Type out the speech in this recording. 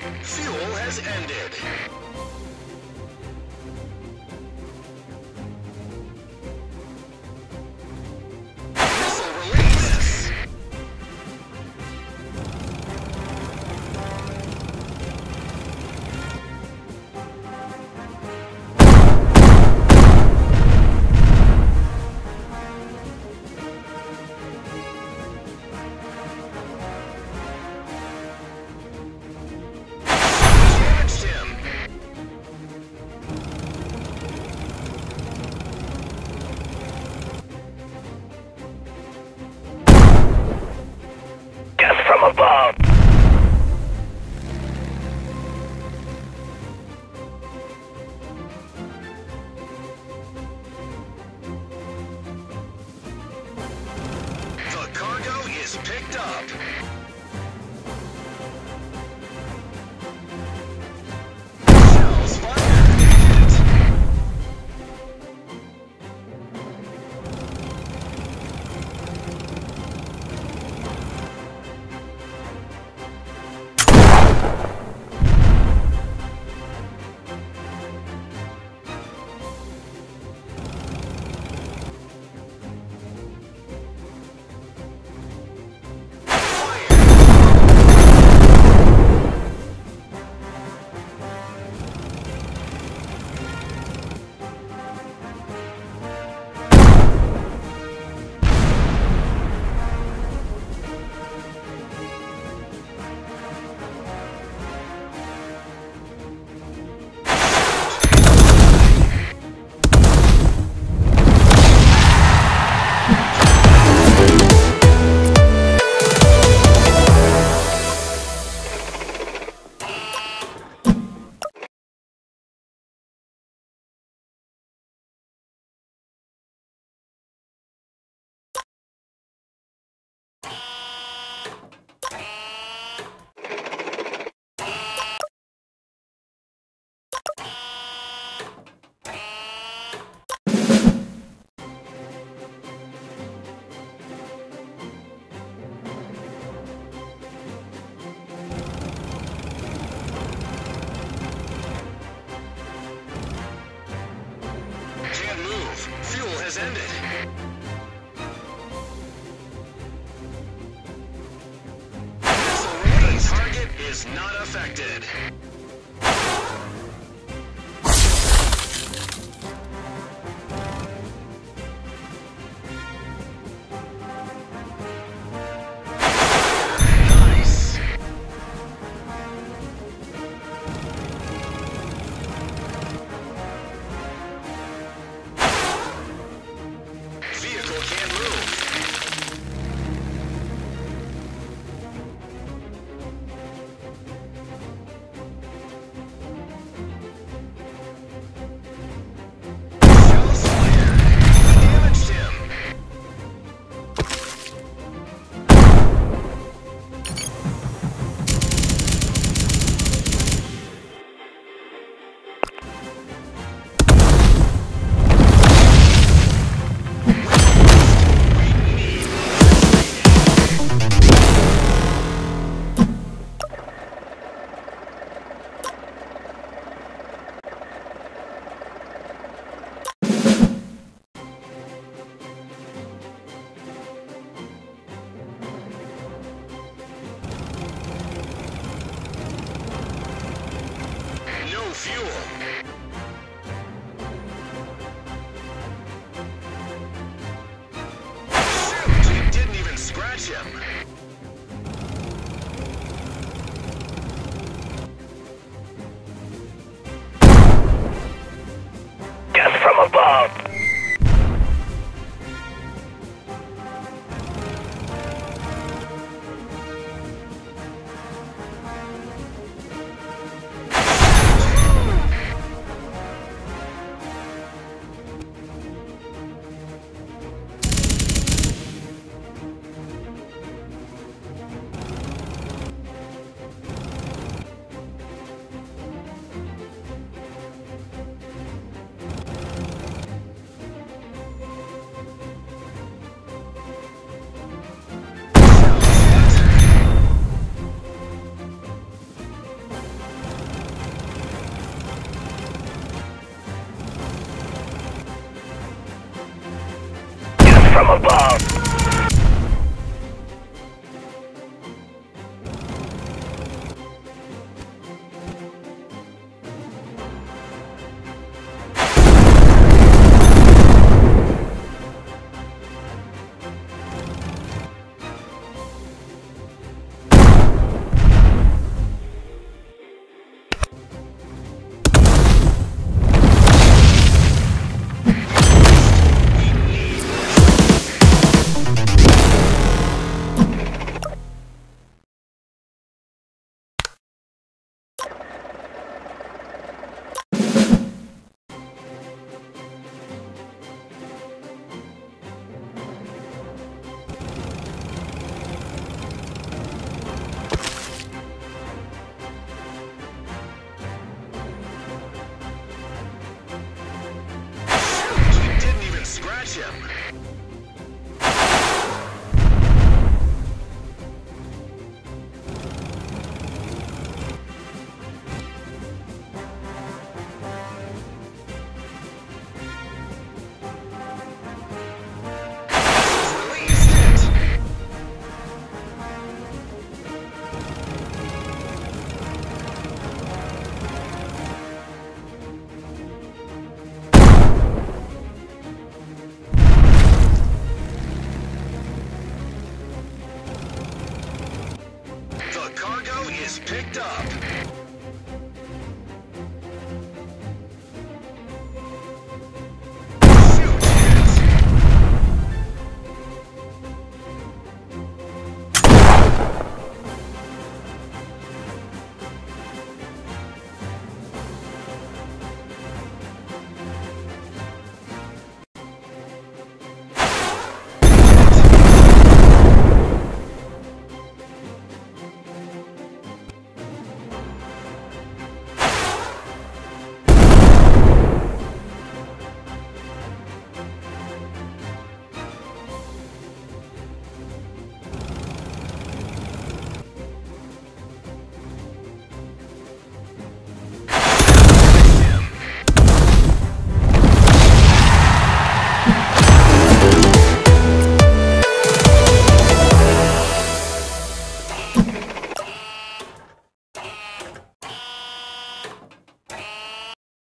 fuel has ended. has ended. Missile target is not affected. Action!